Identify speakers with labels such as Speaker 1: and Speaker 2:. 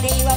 Speaker 1: ready